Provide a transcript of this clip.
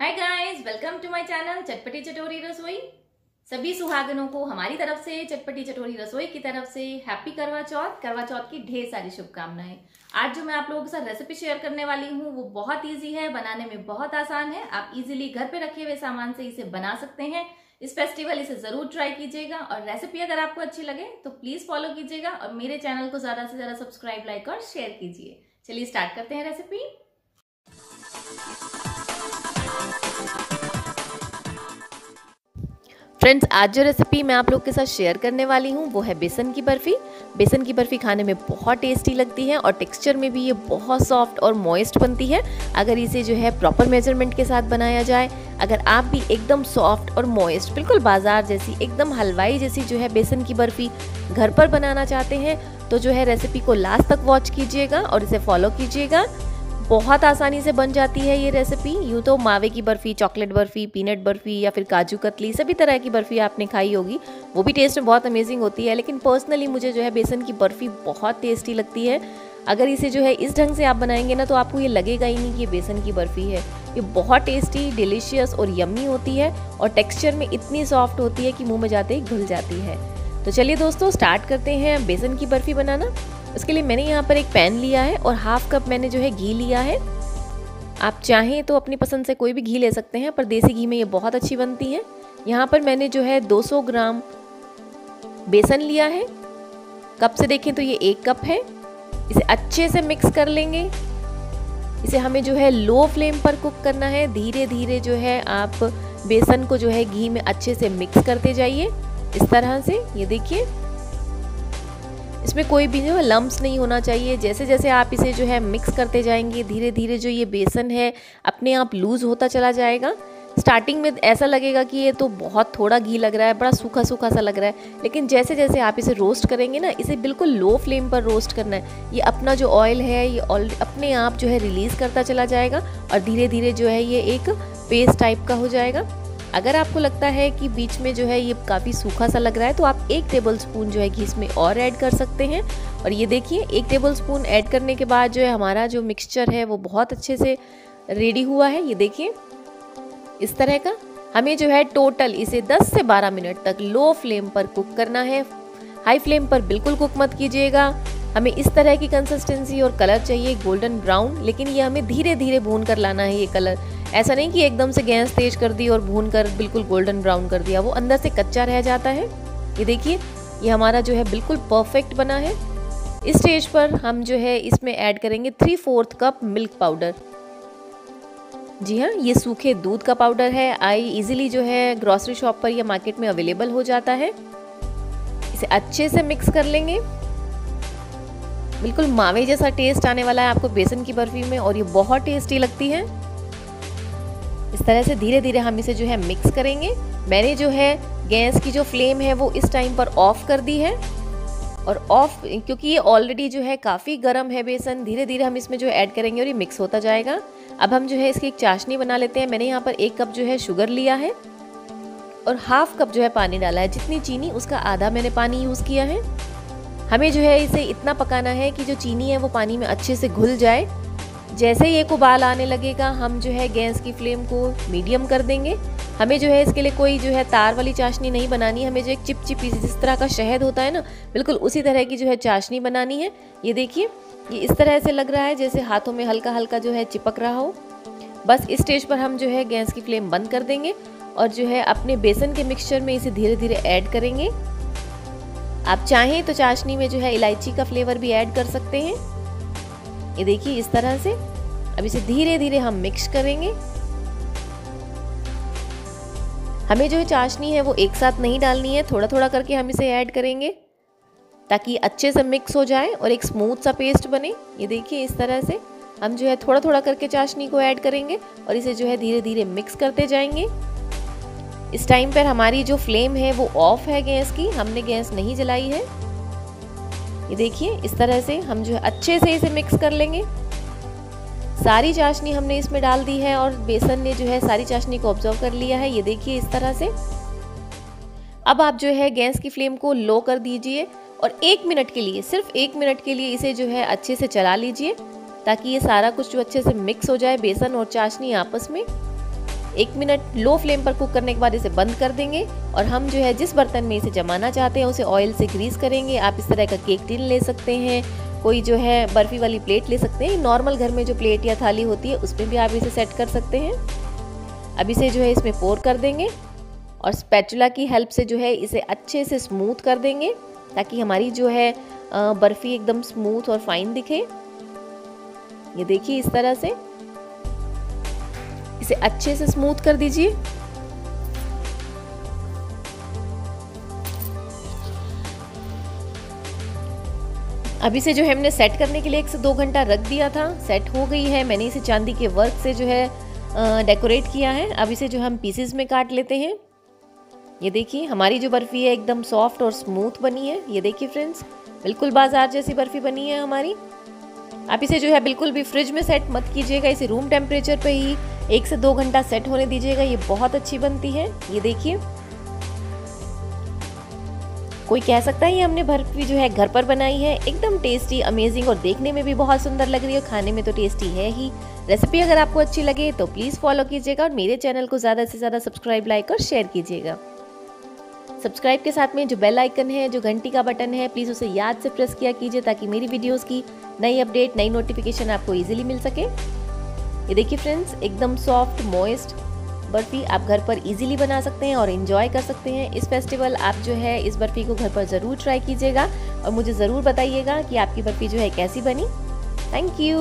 Hi guys welcome to my channel चटपटी चटोरी रसोई सभी सुहागनों को हमारी तरफ़ से चटपटी चटोरी रसोई की तरफ़ से हैप्पी करवा चौथ करवा चौथ की ढेर सारी शुभकामनाएँ। आज जो मैं आप लोगों के साथ रेसिपी शेयर करने वाली हूँ, वो बहुत इजी है, बनाने में बहुत आसान है। आप इजीली घर पे रखे हुए सामान से इसे बना सकते हैं। इस फेस्टिवल इसे ज़रूर ट्राई कीजिएगा और रेसिपी अगर आपको अच्छी लगे तो प्लीज़ फॉलो कीजिएगा और मेरे चैनल को ज़्यादा से ज़्यादा सब्सक्राइब लाइक और शेयर कीजिए। चलिए स्टार्ट करते हैं रेसिपी फ्रेंड्स आज जो रेसिपी मैं आप लोग के साथ शेयर करने वाली हूँ, वो है बेसन की बर्फ़ी। बेसन की बर्फ़ी खाने में बहुत टेस्टी लगती है और टेक्सचर में भी ये बहुत सॉफ्ट और मॉइस्ट बनती है। अगर इसे जो है प्रॉपर मेज़रमेंट के साथ बनाया जाए, अगर आप भी एकदम सॉफ्ट और मॉइस्ट बिल्कुल बाज़ार जैसी, एकदम हलवाई जैसी जो है बेसन की बर्फ़ी घर पर बनाना चाहते हैं तो जो है रेसिपी को लास्ट तक वॉच कीजिएगा और इसे फॉलो कीजिएगा। बहुत आसानी से बन जाती है ये रेसिपी यूँ तो मावे की बर्फ़ी चॉकलेट बर्फ़ी पीनट बर्फ़ी या फिर काजू कतली, सभी तरह की बर्फ़ी आपने खाई होगी। वो भी टेस्ट में बहुत अमेजिंग होती है, लेकिन पर्सनली मुझे जो है बेसन की बर्फ़ी बहुत टेस्टी लगती है। अगर इसे जो है इस ढंग से आप बनाएँगे ना तो आपको ये लगेगा ही नहीं कि ये बेसन की बर्फ़ी है। ये बहुत टेस्टी डिलीशियस और यम्मी होती है और टेक्स्चर में इतनी सॉफ्ट होती है कि मुँह में जाते ही घुल जाती है। तो चलिए दोस्तों स्टार्ट करते हैं बेसन की बर्फ़ी बनाना। उसके लिए मैंने यहाँ पर एक पैन लिया है और हाफ़ कप मैंने जो है घी लिया है। आप चाहें तो अपनी पसंद से कोई भी घी ले सकते हैं, पर देसी घी में ये बहुत अच्छी बनती है। यहाँ पर मैंने जो है 200 ग्राम बेसन लिया है। कप से देखें तो ये एक कप है। इसे अच्छे से मिक्स कर लेंगे। इसे हमें जो है लो फ्लेम पर कुक करना है। धीरे धीरे जो है आप बेसन को जो है घी में अच्छे से मिक्स करते जाइए। इस तरह से, ये देखिए। इसमें कोई भी जो लम्ब्स नहीं होना चाहिए। जैसे जैसे आप इसे जो है मिक्स करते जाएँगे धीरे धीरे जो ये बेसन है, अपने आप लूज़ होता चला जाएगा। स्टार्टिंग में ऐसा लगेगा कि ये तो बहुत थोड़ा घी लग रहा है, बड़ा सूखा सूखा सा लग रहा है। लेकिन जैसे जैसे आप इसे रोस्ट करेंगे ना, इसे बिल्कुल लो फ्लेम पर रोस्ट करना है। ये अपना जो ऑयल है, ये अपने आप जो है रिलीज़ करता चला जाएगा और धीरे धीरे जो है ये एक पेस्ट टाइप का हो जाएगा। अगर आपको लगता है कि बीच में जो है ये काफ़ी सूखा सा लग रहा है तो आप एक टेबल स्पून जो है घी इसमें और ऐड कर सकते हैं। और ये देखिए, एक टेबल स्पून ऐड करने के बाद जो है हमारा जो मिक्सचर है, वो बहुत अच्छे से रेडी हुआ है। ये देखिए, इस तरह का। हमें जो है टोटल इसे 10 से 12 मिनट तक लो फ्लेम पर कुक करना है। हाई फ्लेम पर बिल्कुल कुक मत कीजिएगा। हमें इस तरह की कंसिस्टेंसी और कलर चाहिए गोल्डन ब्राउन लेकिन ये हमें धीरे धीरे भून कर लाना है, ये कलर ऐसा नहीं कि एकदम से गैस तेज कर दी और भून कर बिल्कुल गोल्डन ब्राउन कर दिया। वो अंदर से कच्चा रह जाता है। ये देखिए, ये हमारा जो है बिल्कुल परफेक्ट बना है। इस स्टेज पर हम जो है इसमें ऐड करेंगे three fourth cup milk powder जी हाँ ये सूखे दूध का पाउडर है। आई इजीली जो है ग्रॉसरी शॉप पर या मार्केट में अवेलेबल हो जाता है। इसे अच्छे से मिक्स कर लेंगे। बिल्कुल मावे जैसा टेस्ट आने वाला है आपको बेसन की बर्फ़ी में और ये बहुत टेस्टी लगती है। इस तरह से धीरे धीरे हम इसे जो है मिक्स करेंगे। मैंने जो है गैस की जो फ्लेम है वो इस टाइम पर ऑफ़ कर दी है। और ऑफ़ क्योंकि ये ऑलरेडी जो है काफ़ी गर्म है बेसन, धीरे धीरे हम इसमें जो ऐड करेंगे और ये मिक्स होता जाएगा। अब हम जो है इसकी एक चाशनी बना लेते हैं। मैंने यहाँ पर एक कप जो है शुगर लिया है और हाफ़ कप जो है पानी डाला है। जितनी चीनी, उसका आधा मैंने पानी यूज़ किया है। हमें जो है इसे इतना पकाना है कि जो चीनी है वो पानी में अच्छे से घुल जाए। जैसे ही एक उबाल आने लगेगा, हम जो है गैस की फ्लेम को मीडियम कर देंगे। हमें जो है इसके लिए कोई जो है तार वाली चाशनी नहीं बनानी हमें जो एक चिपचिपी जिस तरह का शहद होता है ना, बिल्कुल उसी तरह की जो है चाशनी बनानी है। ये देखिए, ये इस तरह से लग रहा है जैसे हाथों में हल्का हल्का जो है चिपक रहा हो। बस इस स्टेज पर हम जो है गैस की फ्लेम बंद कर देंगे और जो है अपने बेसन के मिक्सचर में इसे धीरे धीरे ऐड करेंगे। आप चाहें तो चाशनी में जो है इलायची का फ्लेवर भी ऐड कर सकते हैं। ये देखिए इस तरह से। अब इसे धीरे धीरे हम मिक्स करेंगे। हमें जो चाशनी है वो एक साथ नहीं डालनी है थोड़ा थोड़ा करके हम इसे ऐड करेंगे, ताकि अच्छे से मिक्स हो जाए और एक स्मूथ सा पेस्ट बने। ये देखिए इस तरह से हम जो है थोड़ा थोड़ा करके चाशनी को ऐड करेंगे और इसे जो है धीरे धीरे मिक्स करते जाएँगे। इस टाइम पर हमारी जो फ्लेम है वो ऑफ़ है गैस की, हमने गैस नहीं जलाई है। ये देखिए, इस तरह से हम जो है अच्छे से इसे मिक्स कर लेंगे। सारी चाशनी हमने इसमें डाल दी है और बेसन ने जो है सारी चाशनी को ऑब्ज़र्व कर लिया है। ये देखिए, इस तरह से। अब आप जो है गैस की फ्लेम को लो कर दीजिए और एक मिनट के लिए, सिर्फ़ एक मिनट के लिए इसे जो है अच्छे से चला लीजिए ताकि ये सारा कुछ जो अच्छे से मिक्स हो जाए, बेसन और चाशनी आपस में। एक मिनट लो फ्लेम पर कुक करने के बाद इसे बंद कर देंगे और हम जो है जिस बर्तन में इसे जमाना चाहते हैं उसे ऑयल से ग्रीस करेंगे। आप इस तरह का केक टिन ले सकते हैं, कोई जो है बर्फ़ी वाली प्लेट ले सकते हैं। नॉर्मल घर में जो प्लेट या थाली होती है, उसमें भी आप इसे सेट कर सकते हैं। अब इसे जो है इसमें पोर कर देंगे और स्पैचुला की हेल्प से जो है इसे अच्छे से स्मूथ कर देंगे ताकि हमारी जो है बर्फ़ी एकदम स्मूथ और फाइन दिखे। ये देखिए इस तरह से। इसे अच्छे से स्मूथ कर दीजिए। अभी से जो है हमने सेट करने के लिए एक से दो घंटा रख दिया था। सेट हो गई है। मैंने इसे चांदी के वर्क से जो है डेकोरेट किया है। अब इसे जो हम पीसेस में काट लेते हैं। ये देखिए, हमारी जो बर्फ़ी है एकदम सॉफ्ट और स्मूथ बनी है। ये देखिए फ्रेंड्स बिल्कुल बाज़ार जैसी बर्फ़ी बनी है हमारी। आप इसे जो है बिल्कुल भी फ्रिज में सेट मत कीजिएगा। इसे रूम टेम्परेचर पे ही एक से दो घंटा सेट होने दीजिएगा, ये बहुत अच्छी बनती है। ये देखिए। कोई कह सकता है ये हमने बर्फ़ी जो है घर पर बनाई है। एकदम टेस्टी अमेजिंग और देखने में भी बहुत सुंदर लग रही है खाने में तो टेस्टी है ही। रेसिपी अगर आपको अच्छी लगे तो प्लीज़ फॉलो कीजिएगा और मेरे चैनल को ज़्यादा से ज़्यादा सब्सक्राइब लाइक और शेयर कीजिएगा। सब्सक्राइब के साथ में जो बेल आइकन है, जो घंटी का बटन है प्लीज़ उसे याद से प्रेस किया कीजिए ताकि मेरी वीडियोस की नई अपडेट नई नोटिफिकेशन आपको इजीली मिल सके। ये देखिए फ्रेंड्स एकदम सॉफ्ट मॉइस्ट बर्फ़ी आप घर पर इजीली बना सकते हैं और इन्जॉय कर सकते हैं। इस फेस्टिवल आप जो है, इस बर्फ़ी को घर पर ज़रूर ट्राई कीजिएगा और मुझे ज़रूर बताइएगा कि आपकी बर्फ़ी जो है कैसी बनी। Thank you